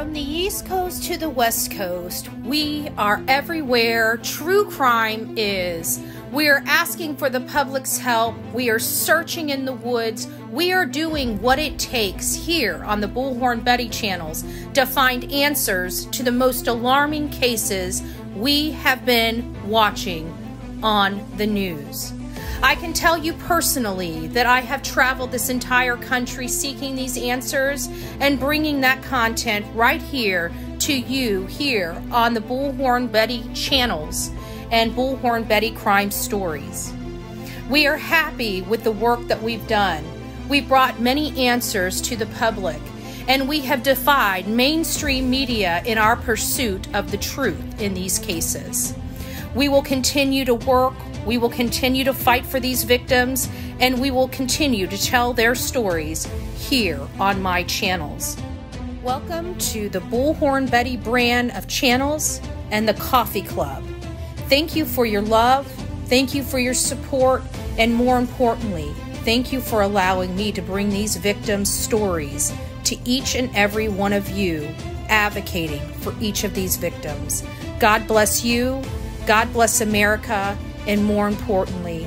From the East Coast to the West Coast, we are everywhere true crime is. We are asking for the public's help. We are searching in the woods. We are doing what it takes here on the Bullhorn Betty channels to find answers to the most alarming cases we have been watching on the news. I can tell you personally that I have traveled this entire country seeking these answers and bringing that content right here to you here on the Bullhorn Betty channels and Bullhorn Betty crime stories. We are happy with the work that we've done. We brought many answers to the public and we have defied mainstream media in our pursuit of the truth in these cases. We will continue to work we will continue to fight for these victims and we will continue to tell their stories here on my channels. Welcome to the Bullhorn Betty brand of channels and the Coffee Club. Thank you for your love, thank you for your support, and more importantly, thank you for allowing me to bring these victims' stories to each and every one of you advocating for each of these victims. God bless you, God bless America, and more importantly,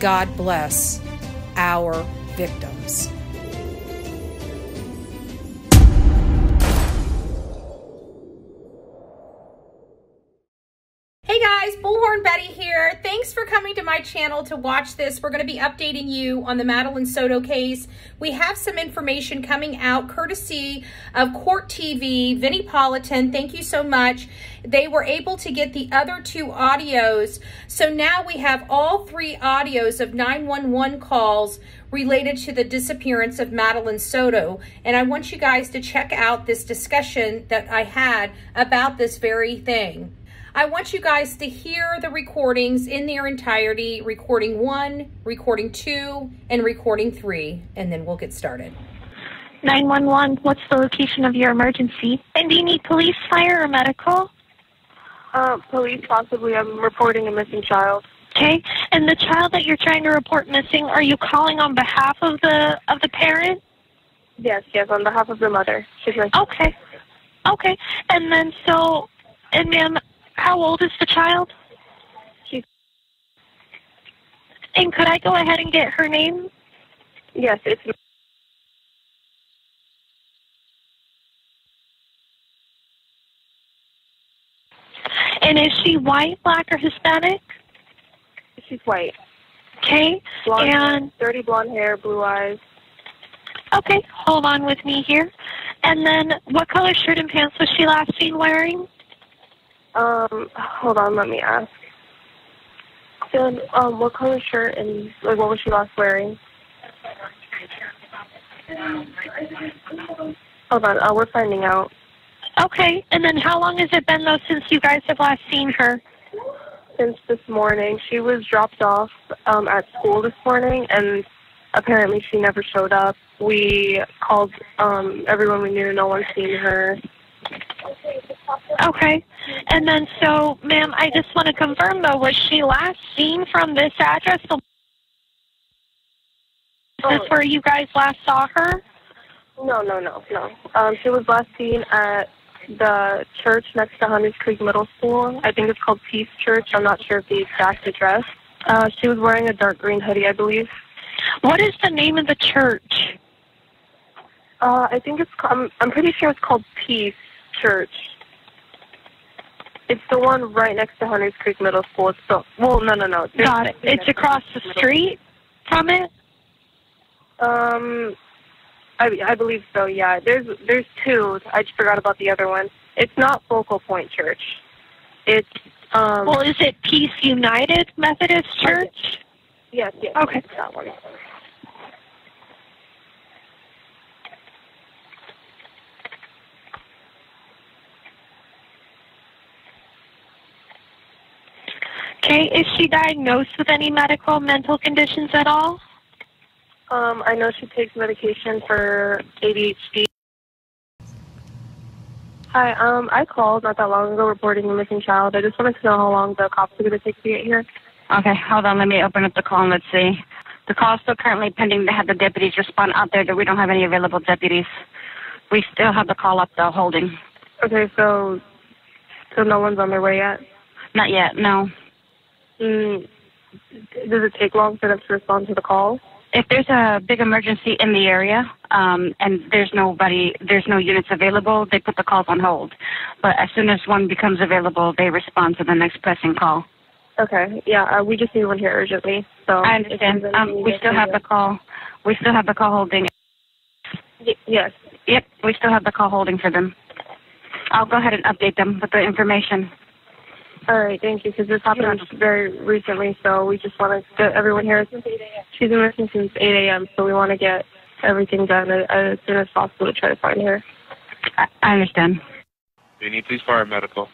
God bless our victims. My channel to watch this. We're going to be updating you on the Madeline Soto case. We have some information coming out courtesy of Court TV, Vinnie Politan. Thank you so much. They were able to get the other two audios. So now we have all three audios of 911 calls related to the disappearance of Madeline Soto. And I want you guys to check out this discussion that I had about this very thing. I want you guys to hear the recordings in their entirety, recording one, recording two, and recording three, and then we'll get started. 911, what's the location of your emergency? And do you need police, fire, or medical? Uh, police, possibly. I'm reporting a missing child. Okay. And the child that you're trying to report missing, are you calling on behalf of the of the parent? Yes, yes, on behalf of the mother. She's my Okay. Okay. And then so, and ma'am, how old is the child? She's- And could I go ahead and get her name? Yes, it's And is she white, black, or Hispanic? she's white. Okay. Blonde, And dirty blonde hair, blue eyes. okay, hold on with me here. And then, what color shirt and pants was she last seen wearing? Um, hold on, let me ask. Then, um, what color shirt and like what was she last wearing? Hold on, uh, we're finding out. Okay. And then, how long has it been though since you guys have last seen her? Since this morning, she was dropped off um, at school this morning, and apparently she never showed up. We called um, everyone we knew. No one's seen her. Okay. And then, so, ma'am, I just want to confirm though, was she last seen from this address? Is this Oh. where you guys last saw her? No, no, no, no. Um, she was last seen at the church next to Hunters Creek Middle School. I think it's called Peace Church. I'm not sure of the exact address. Uh, she was wearing a dark green hoodie, I believe. What is the name of the church? Uh, I think it's. I'm, I'm pretty sure it's called Peace Church. It's the one right next to Hunters Creek Middle School. It's the well, no, no, no. There's Got it. It's across the street from it? Um, I I believe so. Yeah. There's there's two. I just forgot about the other one. It's not Focal Point Church. It's um. Well, is it Peace United Methodist Church? yes, yes. Okay. That one. Okay. Is she diagnosed with any medical mental conditions at all? Um, I know she takes medication for ADHD. Hi, um, I called not that long ago reporting a missing child. I just wanted to know how long the cops are going to take to get here. Okay, hold on. Let me open up the call and let's see. The call is still currently pending to have the deputies respond out there, but we don't have any available deputies. We still have the call up, though, holding. Okay, so so no one's on their way yet. Not yet, no. Mm, does it take long for them to respond to the call? If there's a big emergency in the area um, and there's nobody, there's no units available, they put the calls on hold. But as soon as one becomes available, they respond to the next pressing call. Okay, yeah, uh, we just need one here urgently. So I understand. Um, we still have the call. We still have the call holding. Y- yes. Yep, we still have the call holding for them. I'll go ahead and update them with the information. All right, thank you. Because this happened very recently, so we just want to get everyone here. She's been missing since 8 a.m., so we want to get everything done as, as soon as possible to try to find her. I, I understand. Vinny, please fire medical.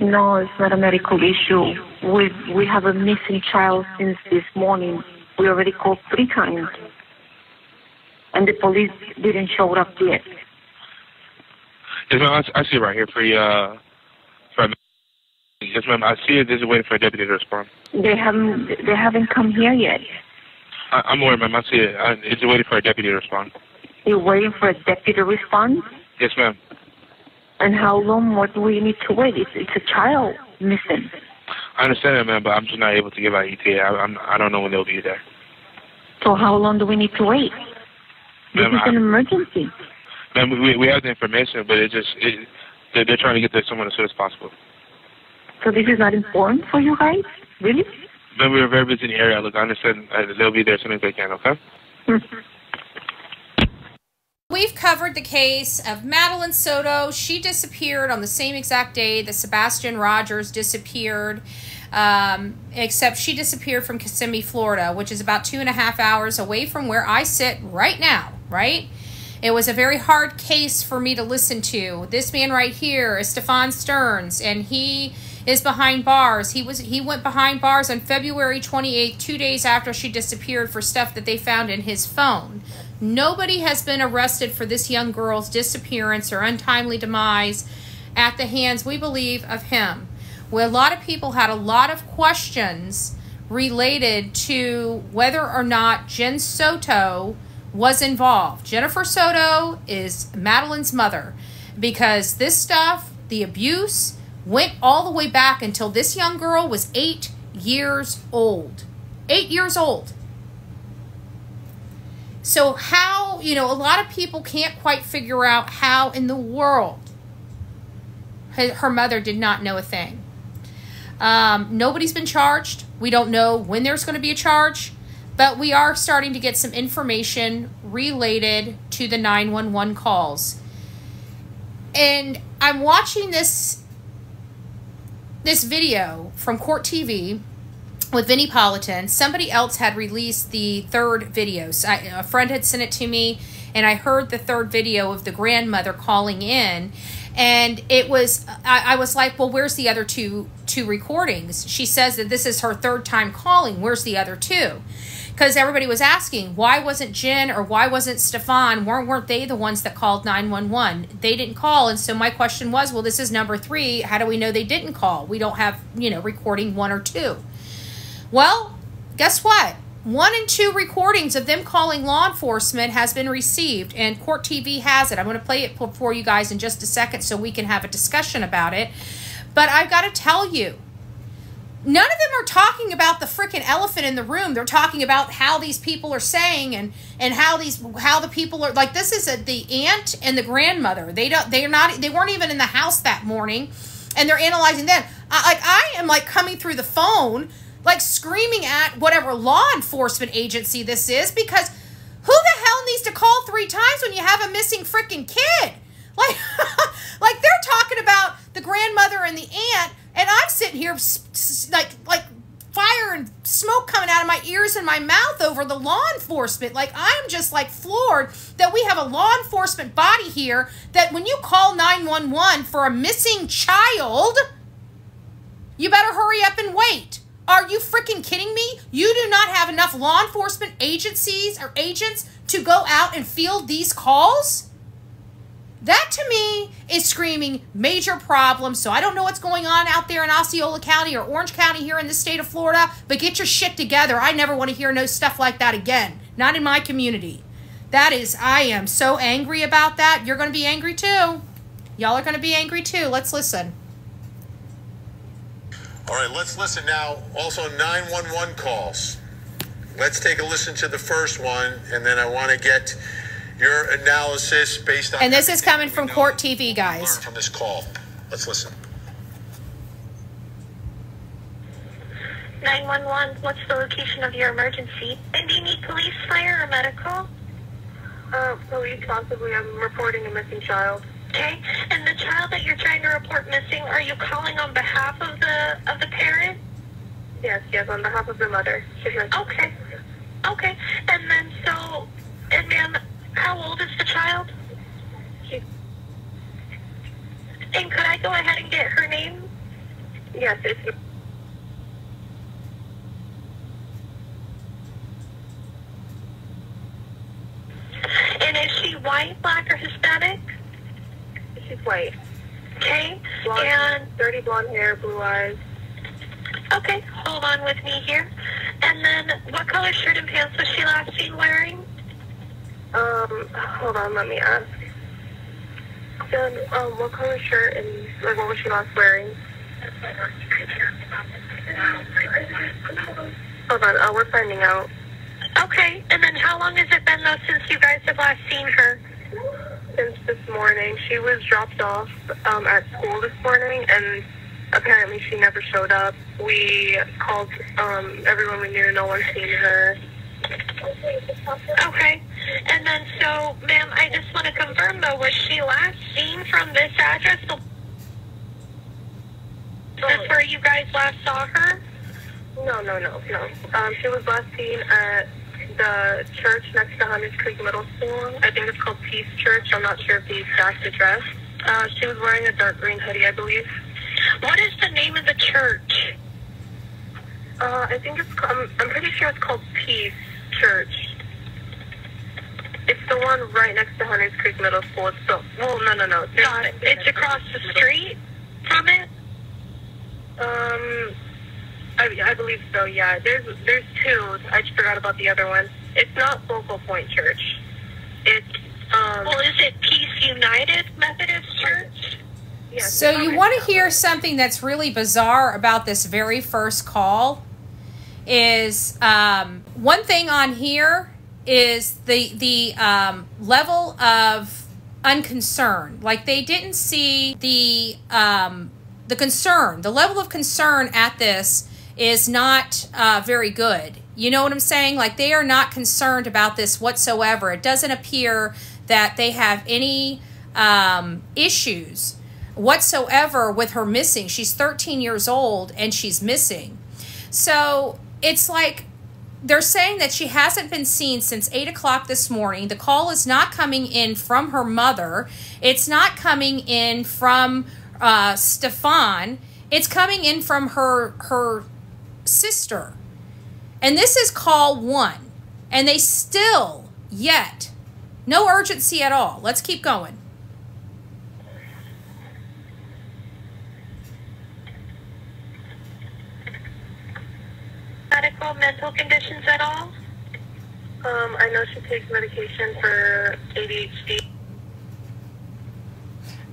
No, it's not a medical issue. We we have a missing child since this morning. We already called three times, and the police didn't show up yet. Yes, ma'am. I, I see right here for you. Uh, for yes, ma'am. I see it. This is waiting for a deputy to respond. They haven't they haven't come here yet. I, I'm aware, ma'am. I see it. I, it's waiting for a deputy to respond. You're waiting for a deputy to respond. Yes, ma'am. And how long more do we need to wait? It's it's a child missing. I understand that, ma'am, but I'm just not able to give out ETA. I, I'm, I don't know when they'll be there. So how long do we need to wait? This is an emergency. Ma'am, we, we have the information, but it just it, they're, they're trying to get there someone as soon as possible. So this is not important for you guys, really? Ma'am, we're very busy in the area. Look, I understand uh, they'll be there as soon as they can. Okay. We've covered the case of Madeline Soto. She disappeared on the same exact day that Sebastian Rogers disappeared, um, except she disappeared from Kissimmee, Florida, which is about two and a half hours away from where I sit right now, right? It was a very hard case for me to listen to. This man right here is Stephan Sterns, and he is behind bars. He was he went behind bars on February 28th, two days after she disappeared for stuff that they found in his phone. Nobody has been arrested for this young girl's disappearance or untimely demise at the hands, we believe, of him. Well, a lot of people had a lot of questions related to whether or not Jen Soto was involved. Jennifer Soto is Madeline's mother because this stuff, the abuse, went all the way back until this young girl was eight years old. Eight years old. So, how, you know, a lot of people can't quite figure out how in the world her her mother did not know a thing. Um, nobody's been charged. We don't know when there's going to be a charge, but we are starting to get some information related to the 911 calls. And I'm watching this this video from Court TV with Vinnie Politan. Somebody else had released the third video. So I, a friend had sent it to me, and I heard the third video of the grandmother calling in, and it was I, I was like, well, where's the other two two recordings? She says that this is her third time calling. Where's the other two? Because everybody was asking why wasn't Jen or why wasn't Stephan? weren't weren't they the ones that called nine one one? They didn't call, and so my question was, well, this is number three. How do we know they didn't call? We don't have you know recording one or two. Well, guess what? One and two recordings of them calling law enforcement has been received, and Court TV has it. I'm going to play it for you guys in just a second so we can have a discussion about it. But I've got to tell you, none of them are talking about the freaking elephant in the room. They're talking about how these people are saying and and how these how the people are like. This is a, the aunt and the grandmother. They don't. They're not. They weren't even in the house that morning, and they're analyzing them. I, like I am like coming through the phone like screaming at whatever law enforcement agency this is because who the hell needs to call three times when you have a missing freaking kid? Like, like they're talking about the grandmother and the aunt, and I'm sitting here like, like fire and smoke coming out of my ears and my mouth over the law enforcement. Like I'm just like floored that we have a law enforcement body here that when you call 911 for a missing child, you better hurry up and wait. Are you freaking kidding me? You do not have enough law enforcement agencies or agents to go out and field these calls? That to me is screaming major problems. So I don't know what's going on out there in Osceola County or Orange County here in the state of Florida, but get your shit together. I never want to hear no stuff like that again. Not in my community. That is, I am so angry about that. You're going to be angry too. Y'all are going to be angry too. Let's listen. All right, let's listen now. Also, 911 calls. Let's take a listen to the first one, and then I want to get your analysis based on. And this is coming from Court and TV, learn guys. From this call. Let's listen. 911, what's the location of your emergency? And do you need police, fire, or medical? Uh, police possibly. I'm reporting a missing child. Okay. And the child that you're trying to report missing, are you calling on behalf of the of the parent? Yes, yes, on behalf of the mother. She's right. Okay. Okay. And then so, and ma'am, how old is the child? She, And could I go ahead and get her name? yes, it's And is she white, black, or Hispanic? she's white. Okay. Blonde, And dirty blonde hair, blue eyes. okay, hold on with me here. And then, what color shirt and pants was she last seen wearing? Um, hold on, let me ask. Then, um, what color shirt and like what was she last wearing? Hold on, uh, we're finding out. Okay. And then, how long has it been though since you guys have last seen her? Since this morning, she was dropped off um, at school this morning, and apparently she never showed up. We called um, everyone we knew. No one seen her. Okay. And then, so, ma'am, I just want to confirm though, was she last seen from this address? Is this where you guys last saw her? No, no, no, no. Um, she was last seen at the church next to Hunters Creek Middle School. I think it's called Peace Church. I'm not sure of the exact address. Uh, she was wearing a dark green hoodie, I believe. What is the name of the church? Uh, I think it's. I'm, I'm pretty sure it's called Peace Church. It's the one right next to Hunters Creek Middle School. It's the. Well, no, no, no. Got it. It's across the street from it? Um, I, I believe so. Yeah. There's there's two. I just forgot about the other one. It's not Focal Point Church. It's um. Well, is it Peace United Methodist Church? yes. So you want to hear something that's really bizarre about this very first call? Is um, one thing on here is the the um, level of unconcern. Like they didn't see the um, the concern, the level of concern at this is not uh, very good. You know what I'm saying? Like they are not concerned about this whatsoever. It doesn't appear that they have any um, issues whatsoever with her missing. She's 13 years old and she's missing. So it's like they're saying that she hasn't been seen since 8 o'clock this morning. The call is not coming in from her mother, it's not coming in from uh, Stephan. It's coming in from her her sister. And this is call one. And they still yet no urgency at all. Let's keep going. Medical, mental conditions at all? Um, I know she takes medication for ADHD.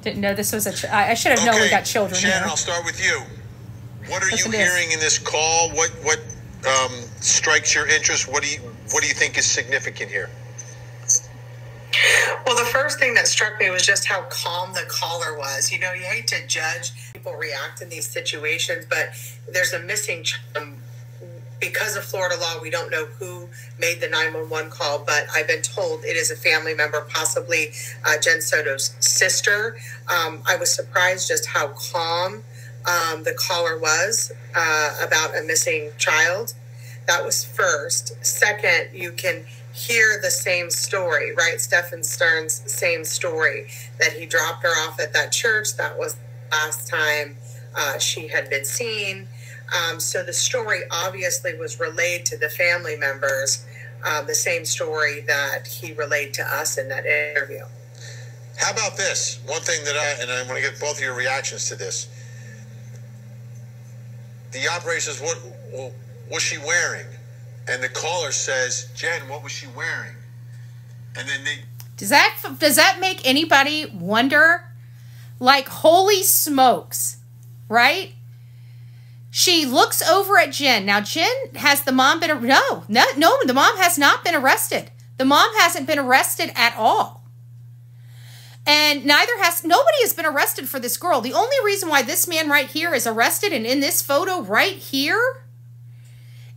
Didn't know this was a. Ch- I I should have known we got children Shannon, here. I'll start with you. What are Listen you to this. hearing in this call? What what um, strikes your interest? What do you what do you think is significant here? Well, the first thing that struck me was just how calm the caller was. You know, you hate to judge people react in these situations, but there's a missing. ch- Um, because of Florida law, we don't know who made the 911 call, but I've been told it is a family member, possibly uh, Jen Soto's sister. Um, I was surprised just how calm um, the caller was uh, about a missing child. That was first. Second, you can hear the same story, right? Stephen Stern's same story that he dropped her off at that church. That was last time uh, she had been seen. Um, so the story obviously was relayed to the family members, uh, the same story that he relayed to us in that interview. How about this? One thing that I and I want to get both of your reactions to this. The operator says, "What what was she wearing?" And the caller says, "Jen, what was she wearing?" And then they Does that does that make anybody wonder Like, holy smokes, right? She looks over at Jen. Now, Jen has the mom been no, no, no. The mom has not been arrested. The mom hasn't been arrested at all. And neither has nobody has been arrested for this girl. The only reason why this man right here is arrested and in this photo right here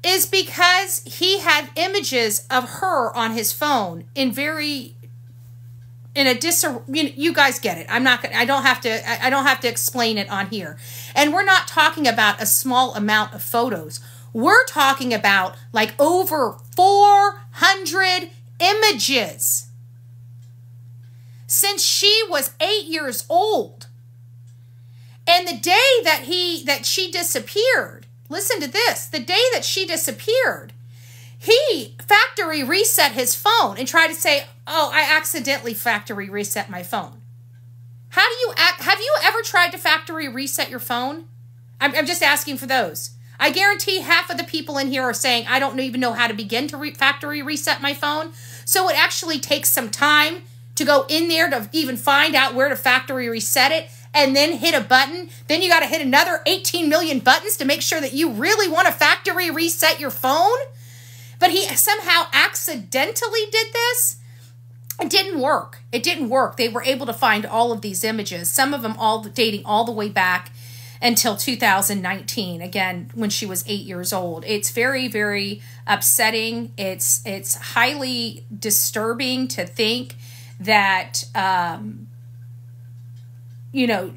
is because he had images of her on his phone in very in a dis you, you guys get it. I'm not gonna i don't have to i don't have to explain it on here. And we're not talking about a small amount of photos. We're talking about like over 400 images. Since she was eight years old. And the day that he that she disappeared listen to this the day that she disappeared he factory reset his phone and tried to say, "Oh, I accidentally factory reset my phone." How do you act? Have you ever tried to factory reset your phone? I'm, I'm just asking for those. I guarantee half of the people in here are saying, "I don't even know how to begin to re- factory reset my phone." So it actually takes some time to go in there to even find out where to factory reset it and then hit a button. Then you got to hit another 18 million buttons to make sure that you really want to factory reset your phone. But he somehow accidentally did this. It didn't work. It didn't work. They were able to find all of these images, some of them all dating all the way back until 2019 again when she was 8 years old it's very very upsetting it's it's highly disturbing to think that um you know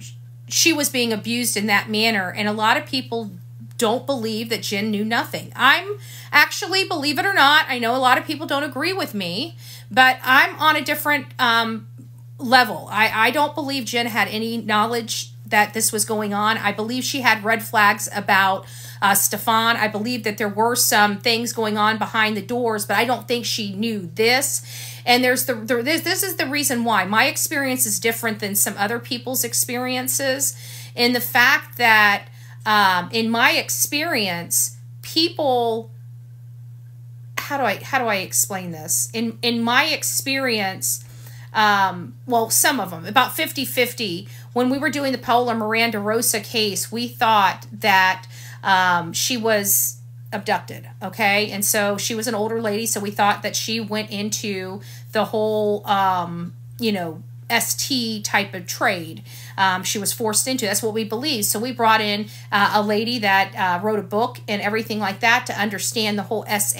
she was being abused in that manner and a lot of people don't believe that Jen knew nothing. I'm actually, believe it or not, I know a lot of people don't agree with me, but I'm on a different um, level. I, I don't believe Jen had any knowledge that this was going on. I believe she had red flags about uh, Stephan. I believe that there were some things going on behind the doors, but I don't think she knew this. And there's the, the this, this is the reason why my experience is different than some other people's experiences in the fact that um, in my experience, people how do I how do I explain this? In in my experience, um, well, some of them, about 50-50, when we were doing the Paola Miranda Rosa case, we thought that um, she was abducted, okay? And so she was an older lady, so we thought that she went into the whole um, you know, ST type of trade. Um, she was forced into. That's what we believe. So we brought in uh, a lady that uh, wrote a book and everything like that to understand the whole SA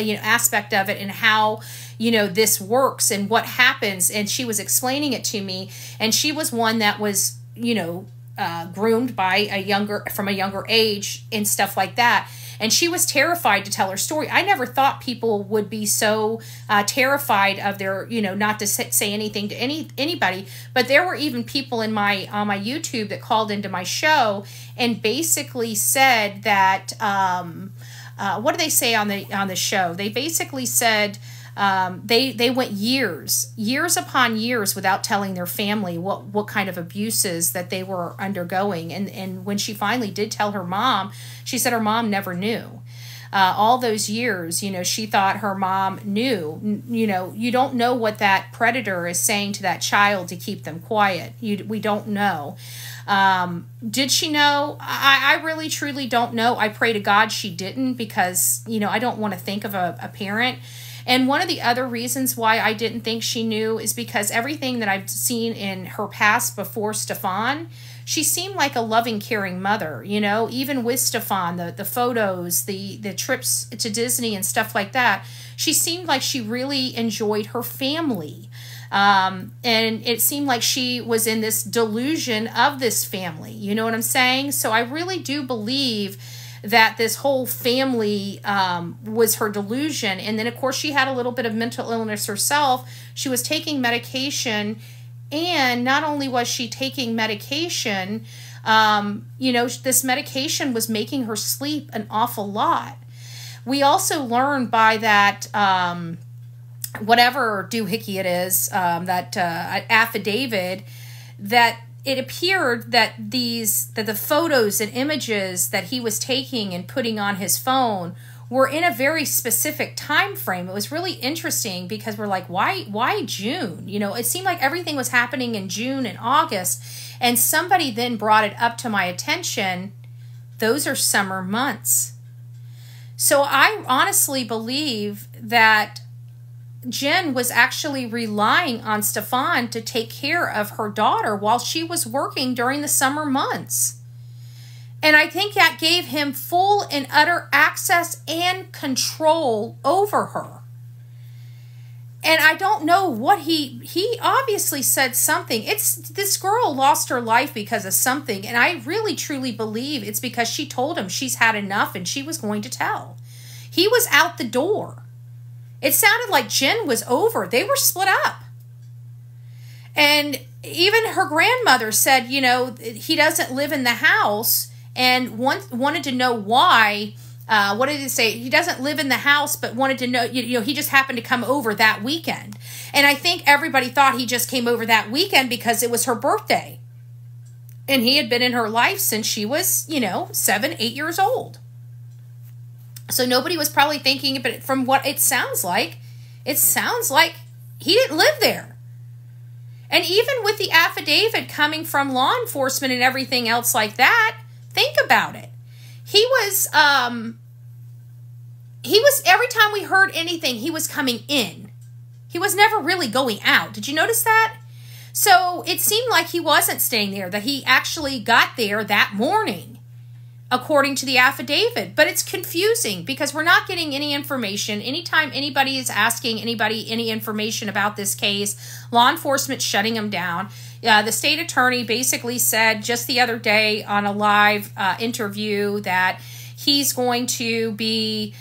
you know aspect of it and how you know this works and what happens. And she was explaining it to me. And she was one that was you know uh, groomed by a younger from a younger age and stuff like that and she was terrified to tell her story. I never thought people would be so uh, terrified of their, you know, not to say anything to any anybody. But there were even people in my on my YouTube that called into my show and basically said that. Um, uh, what do they say on the on the show? They basically said um, they they went years, years upon years without telling their family what what kind of abuses that they were undergoing. And and when she finally did tell her mom, she said her mom never knew. Uh, all those years, you know, she thought her mom knew. You know, you don't know what that predator is saying to that child to keep them quiet. You, we don't know. Um, did she know? I, I really truly don't know. I pray to God she didn't because, you know, I don't want to think of a, a parent and one of the other reasons why I didn't think she knew is because everything that I've seen in her past before Stephan, she seemed like a loving, caring mother, you know, even with Stephan, the, the photos, the, the trips to Disney and stuff like that. She seemed like she really enjoyed her family. Um, and it seemed like she was in this delusion of this family. You know what I'm saying? So I really do believe that this whole family um, was her delusion. And then, of course, she had a little bit of mental illness herself. She was taking medication. And not only was she taking medication, um, you know, this medication was making her sleep an awful lot. We also learned by that, um, whatever doohickey it is, um, that uh, affidavit, that it appeared that these that the photos and images that he was taking and putting on his phone were in a very specific time frame. It was really interesting because we're like, why why June? You know, it seemed like everything was happening in June and August. And somebody then brought it up to my attention. Those are summer months. So I honestly believe that Jen was actually relying on Stephan to take care of her daughter while she was working during the summer months. And I think that gave him full and utter access and control over her. And I don't know what he he obviously said something. It's this girl lost her life because of something and I really truly believe it's because she told him she's had enough and she was going to tell. He was out the door. It sounded like Jen was over. They were split up. And even her grandmother said, you know, he doesn't live in the house and one, wanted to know why. Uh, what did he say? He doesn't live in the house, but wanted to know, you, you know, he just happened to come over that weekend. And I think everybody thought he just came over that weekend because it was her birthday. And he had been in her life since she was, you know, seven, eight years old. So nobody was probably thinking, but from what it sounds like, it sounds like he didn't live there. And even with the affidavit coming from law enforcement and everything else like that, think about it. He was um he was every time we heard anything, he was coming in. He was never really going out. Did you notice that? So it seemed like he wasn't staying there, that he actually got there that morning according to the affidavit. But it's confusing because we're not getting any information. Anytime anybody is asking anybody any information about this case, law enforcement shutting them down. Uh, the state attorney basically said just the other day on a live uh, interview that he's going to be